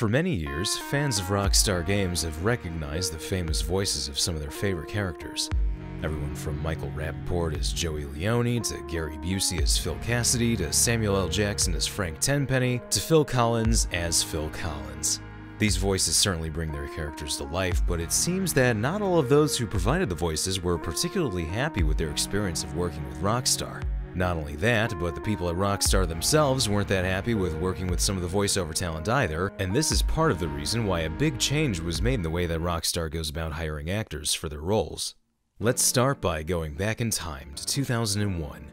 For many years, fans of Rockstar Games have recognized the famous voices of some of their favorite characters. Everyone from Michael Rapaport as Joey Leone, to Gary Busey as Phil Cassidy, to Samuel L. Jackson as Frank Tenpenny, to Phil Collins as Phil Collins. These voices certainly bring their characters to life, but it seems that not all of those who provided the voices were particularly happy with their experience of working with Rockstar. Not only that, but the people at Rockstar themselves weren't that happy with working with some of the voiceover talent either, and this is part of the reason why a big change was made in the way that Rockstar goes about hiring actors for their roles. Let's start by going back in time to 2001.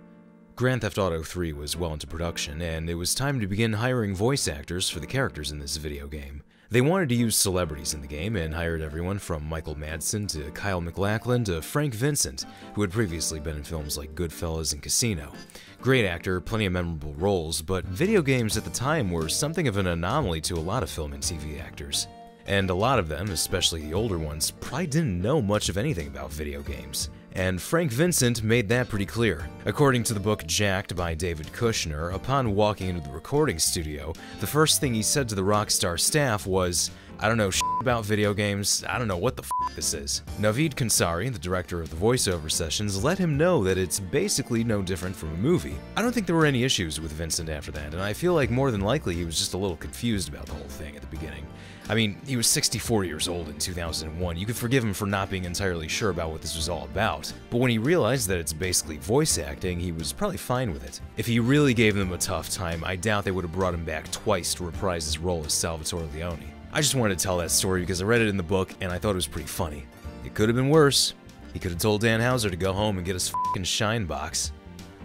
Grand Theft Auto 3 was well into production, and it was time to begin hiring voice actors for the characters in this video game. They wanted to use celebrities in the game and hired everyone from Michael Madsen to Kyle MacLachlan to Frank Vincent, who had previously been in films like Goodfellas and Casino. Great actor, plenty of memorable roles, but video games at the time were something of an anomaly to a lot of film and TV actors and a lot of them, especially the older ones, probably didn't know much of anything about video games. And Frank Vincent made that pretty clear. According to the book Jacked by David Kushner, upon walking into the recording studio, the first thing he said to the Rockstar staff was, I don't know about video games, I don't know what the this is. Navid Khonsari, the director of the voiceover sessions, let him know that it's basically no different from a movie. I don't think there were any issues with Vincent after that, and I feel like more than likely he was just a little confused about the whole thing at the beginning. I mean, he was 64 years old in 2001. You could forgive him for not being entirely sure about what this was all about. But when he realized that it's basically voice acting, he was probably fine with it. If he really gave them a tough time, I doubt they would have brought him back twice to reprise his role as Salvatore Leone. I just wanted to tell that story because I read it in the book and I thought it was pretty funny. It could have been worse. He could have told Dan Houser to go home and get his fucking shine box.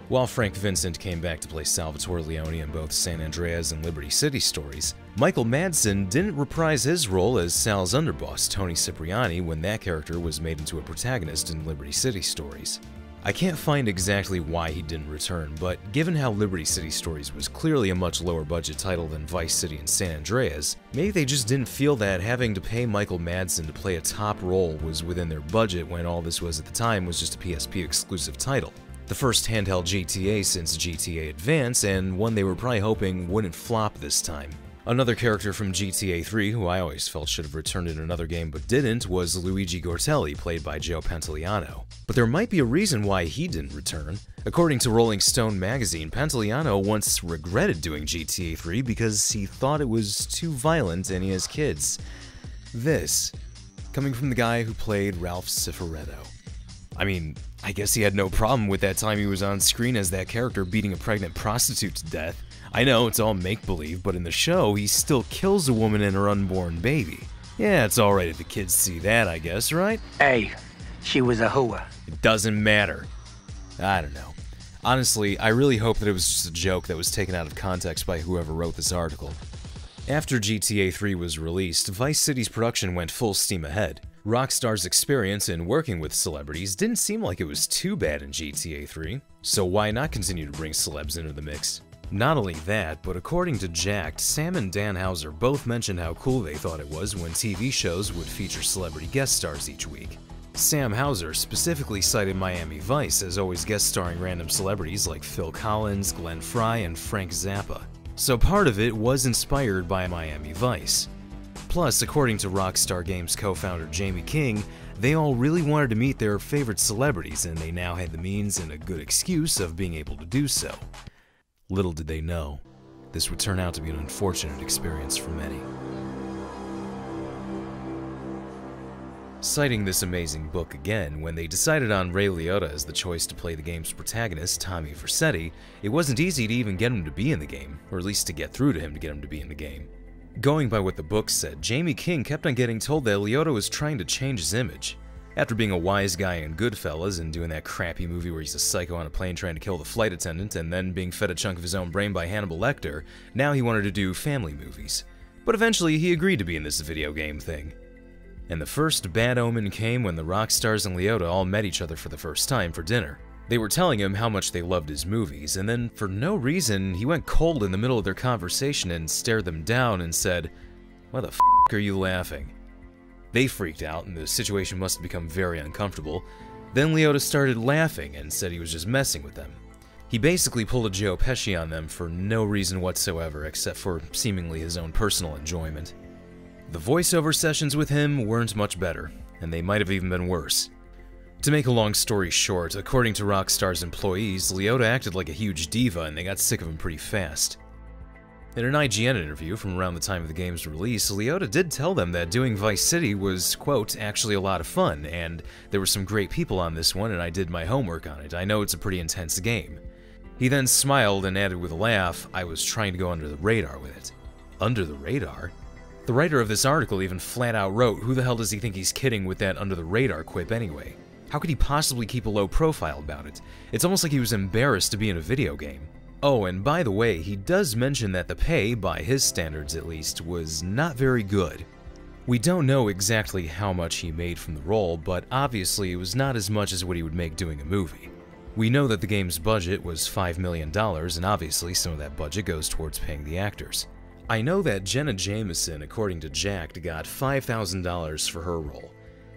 While Frank Vincent came back to play Salvatore Leone in both San Andreas and Liberty City stories, Michael Madsen didn't reprise his role as Sal's underboss, Tony Cipriani, when that character was made into a protagonist in Liberty City stories. I can't find exactly why he didn't return, but given how Liberty City Stories was clearly a much lower budget title than Vice City and San Andreas, maybe they just didn't feel that having to pay Michael Madsen to play a top role was within their budget when all this was at the time was just a PSP exclusive title the first handheld GTA since GTA Advance, and one they were probably hoping wouldn't flop this time. Another character from GTA 3 who I always felt should have returned in another game but didn't was Luigi Goterelli, played by Joe Pantoliano. But there might be a reason why he didn't return. According to Rolling Stone magazine, Pantoliano once regretted doing GTA 3 because he thought it was too violent and he has kids. This, coming from the guy who played Ralph Cifaretto. I mean, I guess he had no problem with that time he was on screen as that character beating a pregnant prostitute to death. I know it's all make-believe, but in the show, he still kills a woman and her unborn baby. Yeah, it's alright if the kids see that, I guess, right? Hey, she was a hooah. It doesn't matter. I don't know. Honestly, I really hope that it was just a joke that was taken out of context by whoever wrote this article. After GTA 3 was released, Vice City's production went full steam ahead. Rockstar's experience in working with celebrities didn't seem like it was too bad in GTA 3, so why not continue to bring celebs into the mix? Not only that, but according to Jacked, Sam and Dan Houser both mentioned how cool they thought it was when TV shows would feature celebrity guest stars each week. Sam Houser specifically cited Miami Vice as always guest starring random celebrities like Phil Collins, Glenn Frey, and Frank Zappa. So part of it was inspired by Miami Vice. Plus, according to Rockstar Games co-founder Jamie King, they all really wanted to meet their favorite celebrities and they now had the means and a good excuse of being able to do so. Little did they know, this would turn out to be an unfortunate experience for many. Citing this amazing book again, when they decided on Ray Liotta as the choice to play the game's protagonist, Tommy Vercetti, it wasn't easy to even get him to be in the game, or at least to get through to him to get him to be in the game. Going by what the book said, Jamie King kept on getting told that Liotta was trying to change his image. After being a wise guy in Goodfellas and doing that crappy movie where he's a psycho on a plane trying to kill the flight attendant and then being fed a chunk of his own brain by Hannibal Lecter, now he wanted to do family movies. But eventually he agreed to be in this video game thing. And the first bad omen came when the rock stars and Liotta all met each other for the first time for dinner. They were telling him how much they loved his movies, and then for no reason, he went cold in the middle of their conversation and stared them down and said, Why the f are you laughing? They freaked out, and the situation must have become very uncomfortable. Then Liotta started laughing and said he was just messing with them. He basically pulled a Joe Pesci on them for no reason whatsoever except for seemingly his own personal enjoyment. The voiceover sessions with him weren't much better, and they might have even been worse. To make a long story short, according to Rockstar's employees, Liotta acted like a huge diva and they got sick of him pretty fast. In an IGN interview from around the time of the game's release, Liotta did tell them that doing Vice City was, quote, actually a lot of fun, and there were some great people on this one, and I did my homework on it. I know it's a pretty intense game. He then smiled and added with a laugh, I was trying to go under the radar with it. Under the radar? The writer of this article even flat out wrote, Who the hell does he think he's kidding with that under the radar quip anyway? How could he possibly keep a low profile about it? It's almost like he was embarrassed to be in a video game. Oh, and by the way, he does mention that the pay, by his standards at least, was not very good. We don't know exactly how much he made from the role, but obviously it was not as much as what he would make doing a movie. We know that the game's budget was $5 million, and obviously some of that budget goes towards paying the actors. I know that Jenna Jameson, according to Jacked, got $5,000 for her role.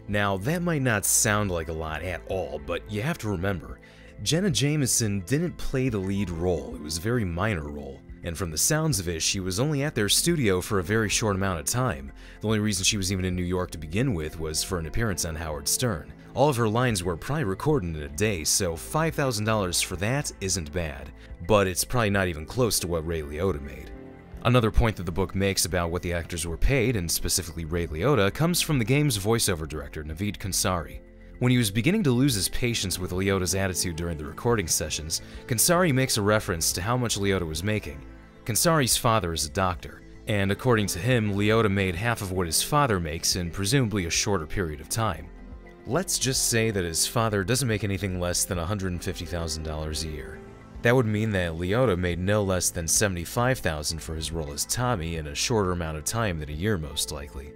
Now, that might not sound like a lot at all, but you have to remember, Jenna Jameson didn't play the lead role, it was a very minor role. And from the sounds of it, she was only at their studio for a very short amount of time. The only reason she was even in New York to begin with was for an appearance on Howard Stern. All of her lines were probably recorded in a day, so $5,000 for that isn't bad. But it's probably not even close to what Ray Liotta made. Another point that the book makes about what the actors were paid, and specifically Ray Liotta, comes from the game's voiceover director, Navid Khonsari. When he was beginning to lose his patience with Liotta's attitude during the recording sessions, Khonsari makes a reference to how much Liotta was making. Khonsari's father is a doctor, and according to him, Liotta made half of what his father makes in presumably a shorter period of time. Let's just say that his father doesn't make anything less than $150,000 a year. That would mean that Liotta made no less than $75,000 for his role as Tommy in a shorter amount of time than a year most likely.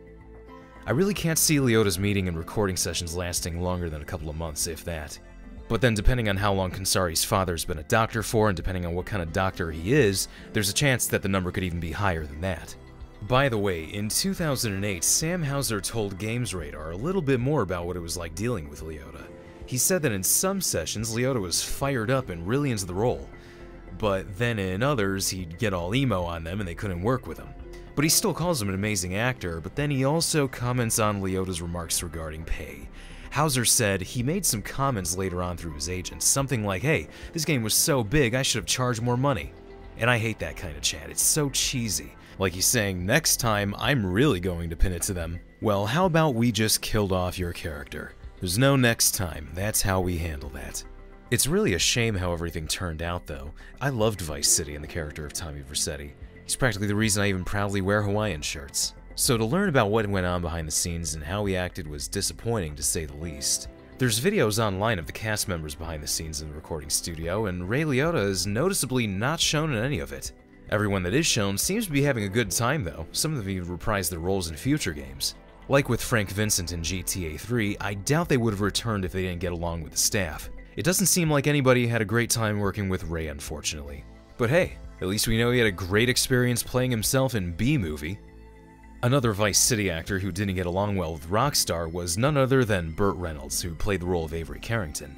I really can't see Liotta's meeting and recording sessions lasting longer than a couple of months, if that. But then depending on how long Khonsari's father's been a doctor for and depending on what kind of doctor he is, there's a chance that the number could even be higher than that. By the way, in 2008, Sam Houser told Games Radar a little bit more about what it was like dealing with Liotta. He said that in some sessions, Liotta was fired up and really into the role, but then in others, he'd get all emo on them and they couldn't work with him. But he still calls him an amazing actor, but then he also comments on Liotta's remarks regarding pay. Houser said he made some comments later on through his agent, something like, hey, this game was so big I should have charged more money. And I hate that kind of chat, it's so cheesy. Like he's saying, next time I'm really going to pin it to them. Well, how about we just killed off your character? There's no next time, that's how we handle that. It's really a shame how everything turned out, though. I loved Vice City and the character of Tommy Vercetti. He's practically the reason I even proudly wear Hawaiian shirts. So to learn about what went on behind the scenes and how he acted was disappointing to say the least. There's videos online of the cast members behind the scenes in the recording studio, and Ray Liotta is noticeably not shown in any of it. Everyone that is shown seems to be having a good time though, some of them even reprise their roles in future games. Like with Frank Vincent in GTA 3, I doubt they would have returned if they didn't get along with the staff. It doesn't seem like anybody had a great time working with Ray unfortunately. But hey, at least we know he had a great experience playing himself in Bee Movie. Another Vice City actor who didn't get along well with Rockstar was none other than Burt Reynolds, who played the role of Avery Carrington.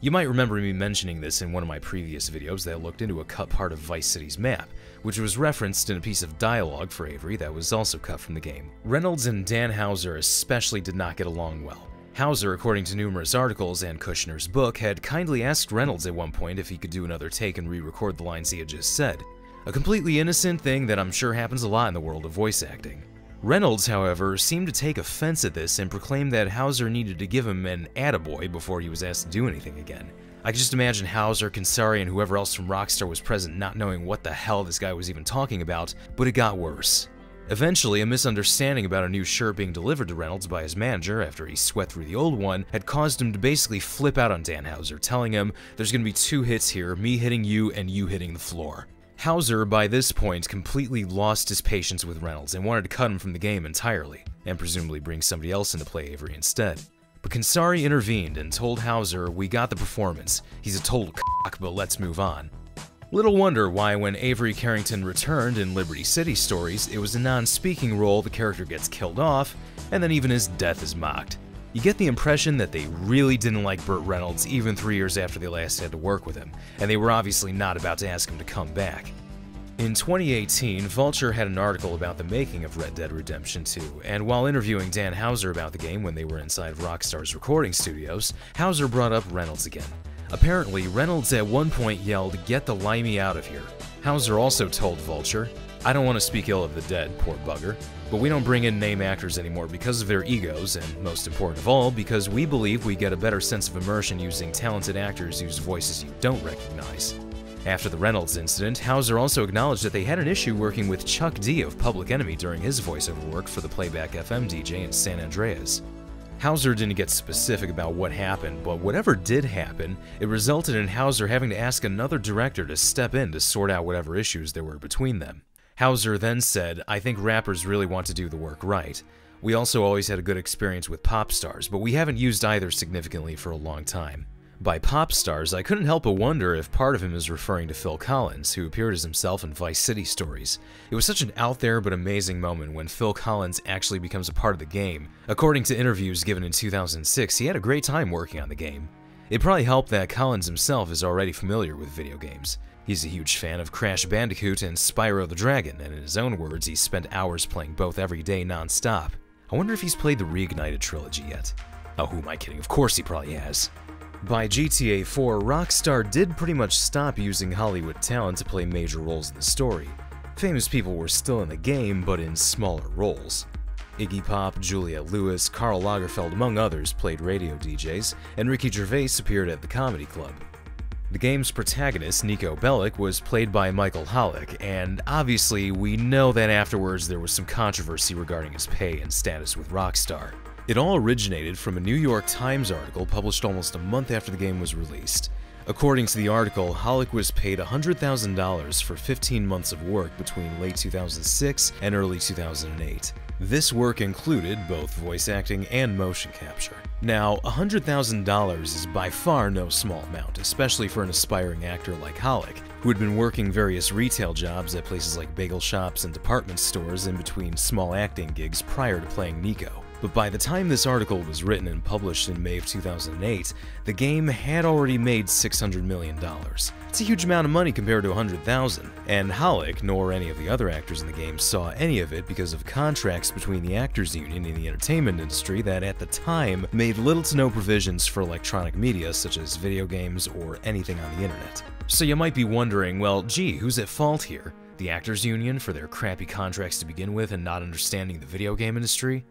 You might remember me mentioning this in one of my previous videos that looked into a cut part of Vice City's map, which was referenced in a piece of dialogue for Avery that was also cut from the game. Reynolds and Dan Houser especially did not get along well. Houser, according to numerous articles and Kushner's book, had kindly asked Reynolds at one point if he could do another take and re-record the lines he had just said. A completely innocent thing that I'm sure happens a lot in the world of voice acting. Reynolds, however, seemed to take offense at this and proclaimed that Houser needed to give him an attaboy before he was asked to do anything again. I can just imagine Houser, Khonsari, and whoever else from Rockstar was present not knowing what the hell this guy was even talking about, but it got worse. Eventually, a misunderstanding about a new shirt being delivered to Reynolds by his manager after he sweat through the old one had caused him to basically flip out on Dan Houser, telling him, there's gonna be two hits here, me hitting you and you hitting the floor. Houser, by this point, completely lost his patience with Reynolds and wanted to cut him from the game entirely, and presumably bring somebody else into play Avery instead. But Khonsari intervened and told Houser, we got the performance, he's a total cock, but let's move on. Little wonder why when Avery Carrington returned in Liberty City stories, it was a non-speaking role, the character gets killed off, and then even his death is mocked. You get the impression that they really didn't like Burt Reynolds even three years after they last had to work with him, and they were obviously not about to ask him to come back. In 2018, Vulture had an article about the making of Red Dead Redemption 2, and while interviewing Dan Houser about the game when they were inside Rockstar's recording studios, Houser brought up Reynolds again. Apparently, Reynolds at one point yelled, Get the limey out of here. Houser also told Vulture, I don't want to speak ill of the dead, poor bugger, but we don't bring in name actors anymore because of their egos, and most important of all, because we believe we get a better sense of immersion using talented actors whose voices you don't recognize. After the Reynolds incident, Houser also acknowledged that they had an issue working with Chuck D of Public Enemy during his voiceover work for the Playback FM DJ in San Andreas. Houser didn't get specific about what happened, but whatever did happen, it resulted in Houser having to ask another director to step in to sort out whatever issues there were between them. Houser then said, I think rappers really want to do the work right. We also always had a good experience with pop stars, but we haven't used either significantly for a long time. By pop stars, I couldn't help but wonder if part of him is referring to Phil Collins, who appeared as himself in Vice City stories. It was such an out there but amazing moment when Phil Collins actually becomes a part of the game. According to interviews given in 2006, he had a great time working on the game. It probably helped that Collins himself is already familiar with video games. He's a huge fan of Crash Bandicoot and Spyro the Dragon, and in his own words, he spent hours playing both every day non-stop. I wonder if he's played the Reignited trilogy yet. Oh, who am I kidding? Of course he probably has. By GTA 4, Rockstar did pretty much stop using Hollywood talent to play major roles in the story. Famous people were still in the game, but in smaller roles. Iggy Pop, Juliette Lewis, Karl Lagerfeld, among others, played radio DJs, and Ricky Gervais appeared at the comedy club. The game's protagonist, Niko Bellic, was played by Michael Hollick, and obviously we know that afterwards there was some controversy regarding his pay and status with Rockstar. It all originated from a New York Times article published almost a month after the game was released. According to the article, Hollick was paid $100,000 for 15 months of work between late 2006 and early 2008. This work included both voice acting and motion capture. Now, $100,000 is by far no small amount, especially for an aspiring actor like Hollick, who had been working various retail jobs at places like bagel shops and department stores in between small acting gigs prior to playing Niko. But by the time this article was written and published in May of 2008, the game had already made $600 million. It's a huge amount of money compared to 100,000, and Hollick, nor any of the other actors in the game, saw any of it because of contracts between the Actors Union and the entertainment industry that at the time made little to no provisions for electronic media such as video games or anything on the internet. So you might be wondering, well, gee, who's at fault here? The Actors Union for their crappy contracts to begin with and not understanding the video game industry?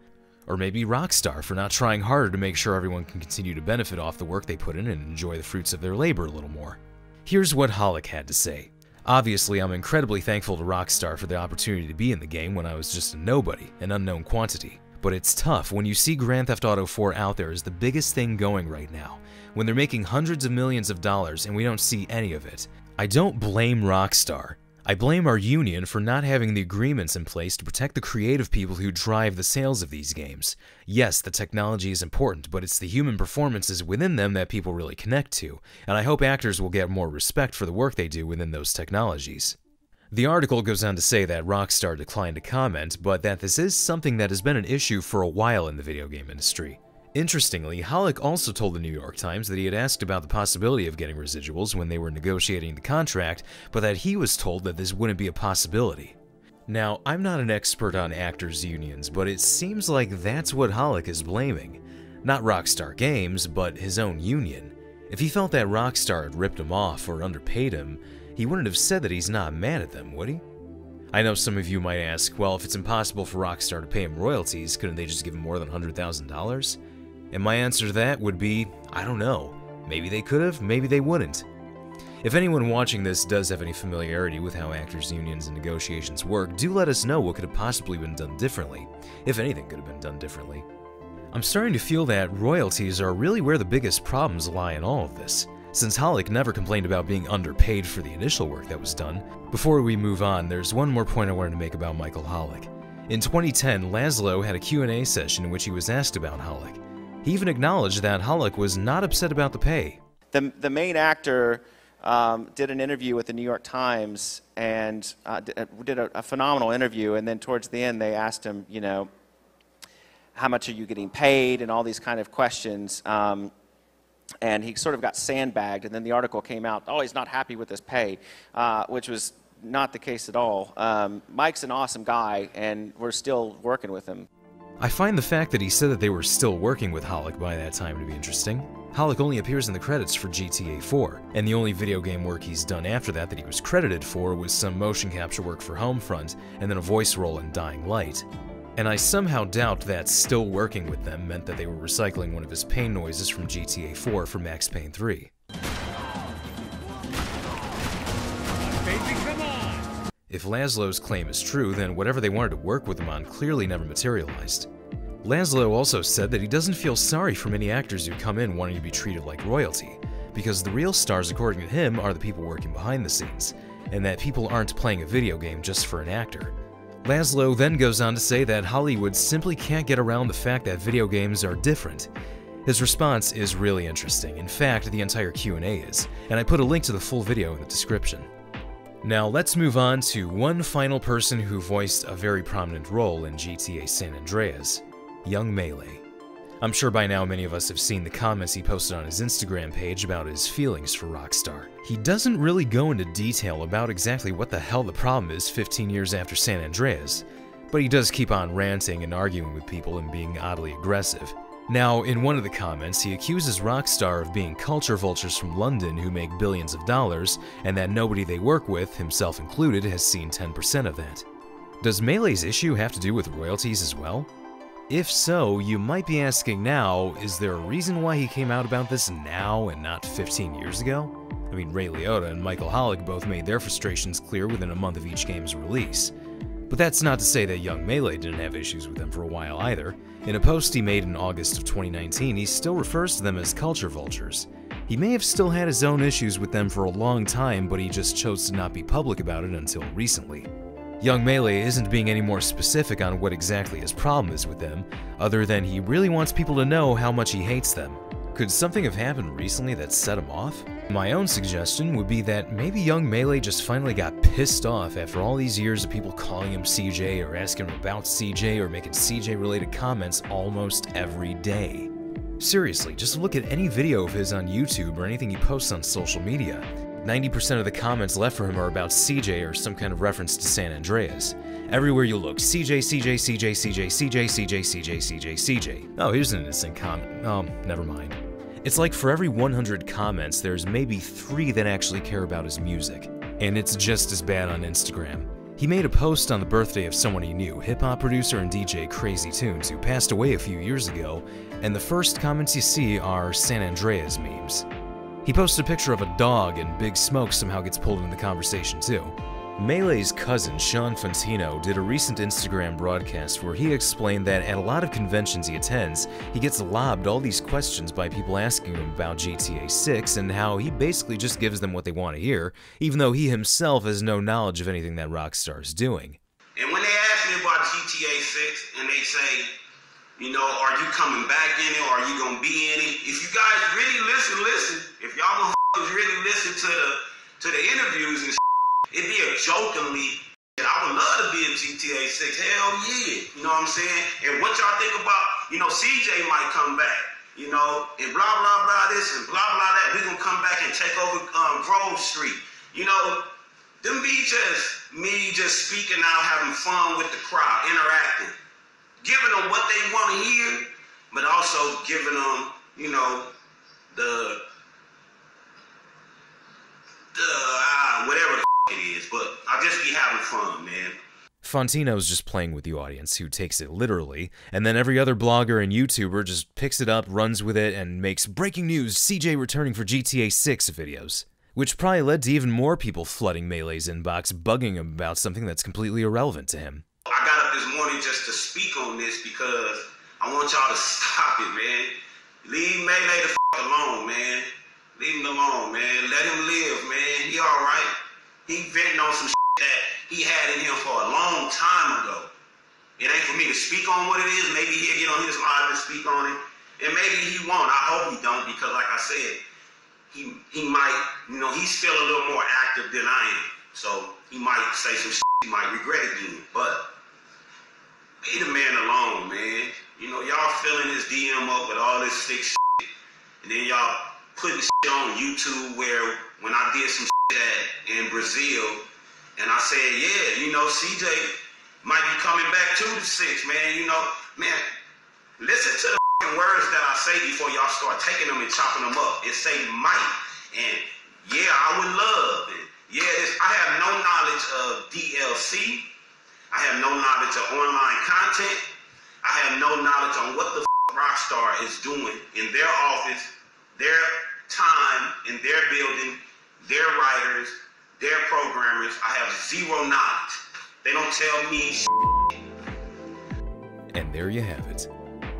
Or maybe Rockstar for not trying harder to make sure everyone can continue to benefit off the work they put in and enjoy the fruits of their labor a little more. Here's what Hollick had to say. Obviously, I'm incredibly thankful to Rockstar for the opportunity to be in the game when I was just a nobody, an unknown quantity. But it's tough when you see Grand Theft Auto 4 out there as the biggest thing going right now, when they're making hundreds of millions of dollars and we don't see any of it. I don't blame Rockstar. I blame our union for not having the agreements in place to protect the creative people who drive the sales of these games. Yes, the technology is important, but it's the human performances within them that people really connect to, and I hope actors will get more respect for the work they do within those technologies. The article goes on to say that Rockstar declined to comment, but that this is something that has been an issue for a while in the video game industry. Interestingly, Hollick also told the New York Times that he had asked about the possibility of getting residuals when they were negotiating the contract, but that he was told that this wouldn't be a possibility. Now, I'm not an expert on actors' unions, but it seems like that's what Hollick is blaming. Not Rockstar Games, but his own union. If he felt that Rockstar had ripped him off or underpaid him, he wouldn't have said that he's not mad at them, would he? I know some of you might ask, well, if it's impossible for Rockstar to pay him royalties, couldn't they just give him more than $100,000? And my answer to that would be I don't know. Maybe they could have, maybe they wouldn't. If anyone watching this does have any familiarity with how actors' unions and negotiations work, do let us know what could have possibly been done differently, if anything could have been done differently. I'm starting to feel that royalties are really where the biggest problems lie in all of this, since Hollick never complained about being underpaid for the initial work that was done. Before we move on, there's one more point I wanted to make about Michael Hollick. In 2010, Lazlow had a Q&A session in which he was asked about Hollick. He even acknowledged that Hollick was not upset about the pay. The, the main actor um, did an interview with the New York Times and uh, uh, did a, a, phenomenal interview. And then towards the end, they asked him, you know, how much are you getting paid and all these kind of questions. Um, and he sort of got sandbagged. And then the article came out, oh, he's not happy with his pay, uh, which was not the case at all. Um, Mike's an awesome guy, and we're still working with him. I find the fact that he said that they were still working with Hollick by that time to be interesting. Hollick only appears in the credits for GTA 4, and the only video game work he's done after that that he was credited for was some motion capture work for Homefront, and then a voice role in Dying Light. And I somehow doubt that still working with them meant that they were recycling one of his pain noises from GTA 4 for Max Payne 3. If Lazlow's claim is true, then whatever they wanted to work with him on clearly never materialized. Lazlow also said that he doesn't feel sorry for many actors who come in wanting to be treated like royalty, because the real stars, according to him, are the people working behind the scenes, and that people aren't playing a video game just for an actor. Lazlow then goes on to say that Hollywood simply can't get around the fact that video games are different. His response is really interesting. In fact, the entire Q&A is, and I put a link to the full video in the description. Now let's move on to one final person who voiced a very prominent role in GTA San Andreas, Young Maylay. I'm sure by now many of us have seen the comments he posted on his Instagram page about his feelings for Rockstar. He doesn't really go into detail about exactly what the hell the problem is 15 years after San Andreas, but he does keep on ranting and arguing with people and being oddly aggressive. Now, in one of the comments, he accuses Rockstar of being culture vultures from London who make billions of dollars, and that nobody they work with, himself included, has seen 10% of that. Does Maylay's issue have to do with royalties as well? If so, you might be asking now, is there a reason why he came out about this now and not 15 years ago? I mean, Ray Liotta and Michael Hollick both made their frustrations clear within a month of each game's release. But that's not to say that young Maylay didn't have issues with them for a while either. In a post he made in August of 2019, he still refers to them as culture vultures. He may have still had his own issues with them for a long time, but he just chose to not be public about it until recently. Young Maylay isn't being any more specific on what exactly his problem is with them, other than he really wants people to know how much he hates them. Could something have happened recently that set him off? My own suggestion would be that maybe young Maylay just finally got pissed off after all these years of people calling him CJ or asking him about CJ or making CJ related comments almost every day. Seriously, just look at any video of his on YouTube or anything he posts on social media. 90% of the comments left for him are about CJ or some kind of reference to San Andreas. Everywhere you look, CJ, CJ, CJ, CJ, CJ, CJ, CJ, CJ, CJ. Oh, here's an innocent comment. Oh, never mind. It's like for every 100 comments, there's maybe three that actually care about his music. And it's just as bad on Instagram. He made a post on the birthday of someone he knew, hip hop producer and DJ Crazy Toones, who passed away a few years ago, and the first comments you see are San Andreas memes. He posts a picture of a dog, and Big Smoke somehow gets pulled into the conversation too. Maylay's cousin, Shawn Fonteno, did a recent Instagram broadcast where he explained that at a lot of conventions he attends, he gets lobbed all these questions by people asking him about GTA 6 and how he basically just gives them what they want to hear, even though he himself has no knowledge of anything that Rockstar is doing. And when they ask me about GTA 6 and they say, you know, are you coming back in it or are you gonna be in it? If you guys really listen, listen. If y'all really listen to the to the interviews and it'd be a jokingly. I would love to be in GTA 6. Hell yeah. You know what I'm saying? And what y'all think about, you know, CJ might come back. You know, and blah blah blah this and blah blah that. We're gonna come back and take over um, Grove Street. You know, them be just me just speaking out, having fun with the crowd, interacting giving them what they want to hear, but also giving them, you know, the the uh, whatever the it is. But I'll just be having fun, man. Fonteno's just playing with the audience, who takes it literally, and then every other blogger and YouTuber just picks it up, runs with it, and makes breaking news CJ returning for GTA 6 videos. Which probably led to even more people flooding Maylay's inbox, bugging him about something that's completely irrelevant to him. I got up this morning just to speak on this because I want y'all to stop it, man. Leave Maylay the f- alone, man. Leave him alone, man. Let him live, man. He all right. He venting on some shit that he had in him for a long time ago. It ain't for me to speak on what it is. Maybe he'll get on his live and speak on it. And maybe he won't. I hope he don't because, like I said, he he might, you know, he's still a little more active than I am. So he might say some shit he might regret again. But leave the man alone, man. You know, y'all filling his DM up with all this sick shit. And then y'all putting shit on YouTube where when I did some shit at, in Brazil And I said, yeah, you know, CJ might be coming back two to the six, man. You know, man, listen to the words that I say before y'all start taking them and chopping them up. It say might. And yeah, I would love it. Yeah, I have no knowledge of DLC. I have no knowledge of online content. I have no knowledge on what the Rockstar is doing in their office, their time, in their building, their writers, their programmers. I have zero knowledge. They don't tell me And there you have it.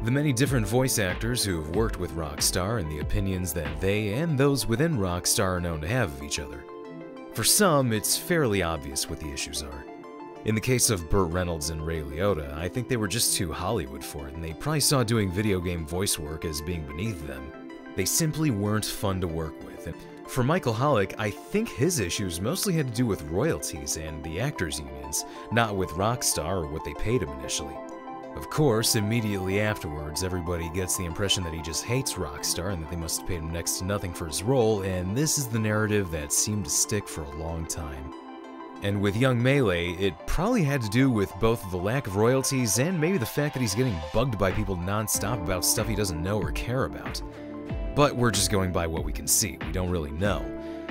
The many different voice actors who have worked with Rockstar and the opinions that they and those within Rockstar are known to have of each other. For some, it's fairly obvious what the issues are. In the case of Burt Reynolds and Ray Liotta, I think they were just too Hollywood for it, and they probably saw doing video game voice work as being beneath them. They simply weren't fun to work with. For Michael Hollick, I think his issues mostly had to do with royalties and the actors' unions, not with Rockstar or what they paid him initially. Of course, immediately afterwards, everybody gets the impression that he just hates Rockstar and that they must have paid him next to nothing for his role, and this is the narrative that seemed to stick for a long time. And with Young Maylay, it probably had to do with both the lack of royalties and maybe the fact that he's getting bugged by people nonstop about stuff he doesn't know or care about. But we're just going by what we can see, we don't really know.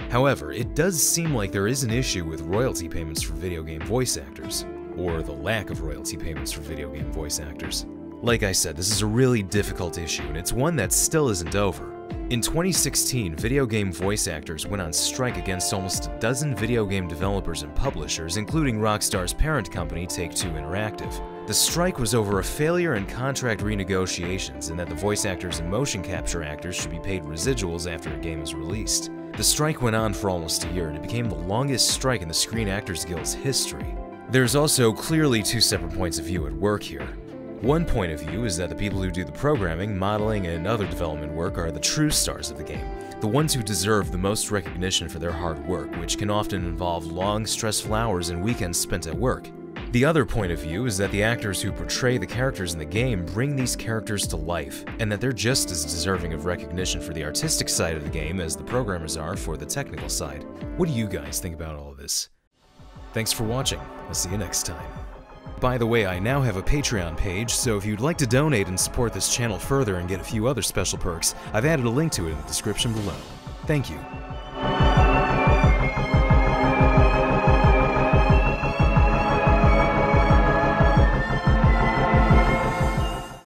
However, it does seem like there is an issue with royalty payments for video game voice actors, or the lack of royalty payments for video game voice actors. Like I said, this is a really difficult issue, and it's one that still isn't over. In 2016, video game voice actors went on strike against almost a dozen video game developers and publishers, including Rockstar's parent company, Take Two Interactive. The strike was over a failure in contract renegotiations and that the voice actors and motion capture actors should be paid residuals after a game is released. The strike went on for almost a year and it became the longest strike in the Screen Actors Guild's history. There's also clearly two separate points of view at work here. One point of view is that the people who do the programming, modeling, and other development work are the true stars of the game, the ones who deserve the most recognition for their hard work, which can often involve long, stressful hours and weekends spent at work. The other point of view is that the actors who portray the characters in the game bring these characters to life, and that they're just as deserving of recognition for the artistic side of the game as the programmers are for the technical side. What do you guys think about all of this? Thanks for watching. I'll see you next time. By the way, I now have a Patreon page, so if you'd like to donate and support this channel further and get a few other special perks, I've added a link to it in the description below. Thank you.